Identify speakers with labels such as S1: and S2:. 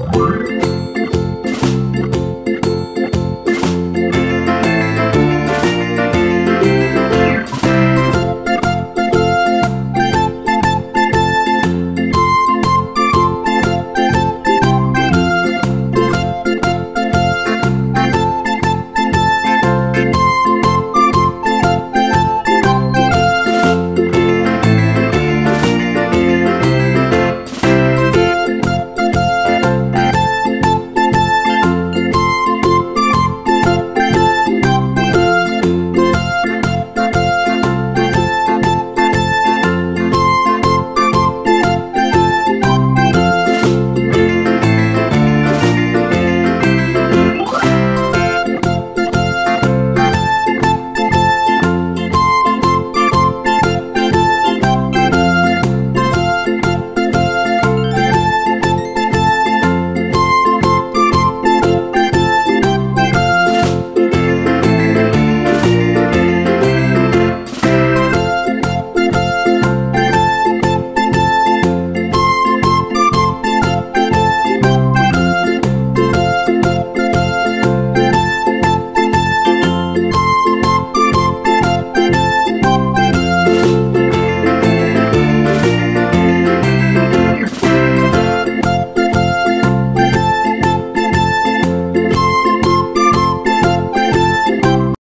S1: Bye.